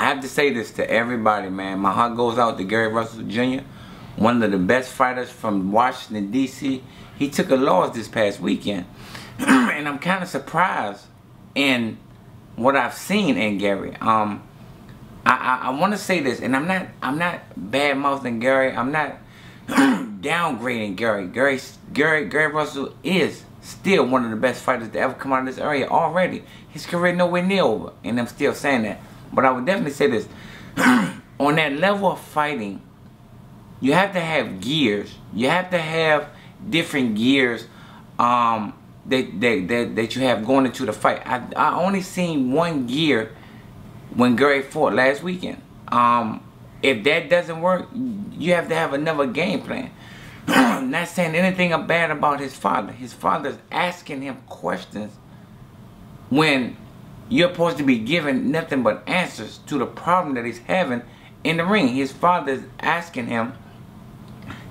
have to say this to everybody, man. My heart goes out to Gary Russell Jr., one of the best fighters from Washington, D.C. He took a loss this past weekend. and I'm kind of surprised in what I've seen in Gary. Um, I, I, I want to say this, and I'm not I'm not bad mouthing Gary. I'm not downgrading Gary. Gary Gary Gary Russell is still one of the best fighters to ever come out of this area already. His career nowhere near over, and I'm still saying that. But I would definitely say this: on that level of fighting, you have to have gears. You have to have different gears um, that, that, that, that you have going into the fight. I, I only seen one gear when Gary fought last weekend. Um, if that doesn't work, you have to have another game plan. Not saying anything bad about his father. His father's asking him questions when you're supposed to be giving nothing but answers to the problem that he's having in the ring. His father's asking him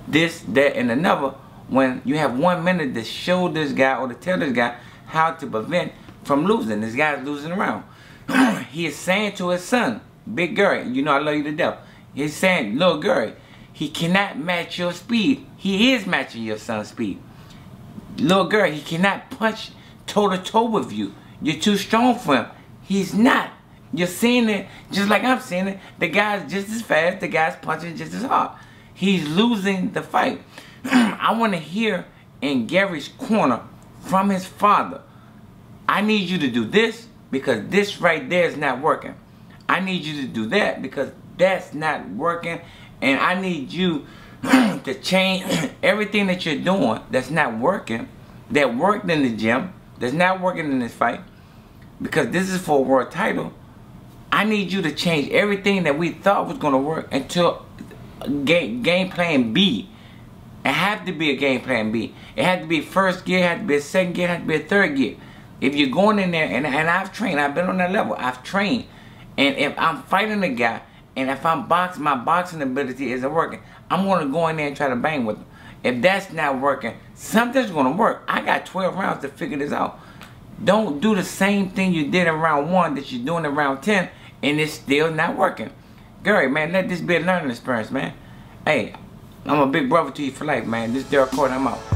this, that, and another when you have one minute to show this guy or to tell this guy how to prevent from losing. This guy's losing around. he is saying to his son, Big Gary, you know I love you to death. He's saying, little Gary, he cannot match your speed. He is matching your son's speed. Little girl, he cannot punch toe to toe with you. You're too strong for him. He's not. You're seeing it just like I'm seeing it. The guy's just as fast. The guy's punching just as hard. He's losing the fight. I want to hear in Gary's corner from his father. I need you to do this because this right there is not working. I need you to do that because that's not working. And I need you to change everything that you're doing that's not working, that worked in the gym, that's not working in this fight, because this is for a world title. I need you to change everything that we thought was going to work until game, game plan B. It had to be a game plan B. It had to be first gear, it had to be a second gear, it had to be a third gear. If you're going in there, and, and I've trained, I've been on that level, I've trained. And if I'm fighting a guy, and if I'm boxing, my boxing ability isn't working, I'm going to go in there and try to bang with him. If that's not working, something's going to work. I got 12 rounds to figure this out. Don't do the same thing you did in round one that you're doing in round 10, and it's still not working. Gary, man, let this be a learning experience, man. Hey, I'm a big brother to you for life, man. This Derrell Coley, I'm out.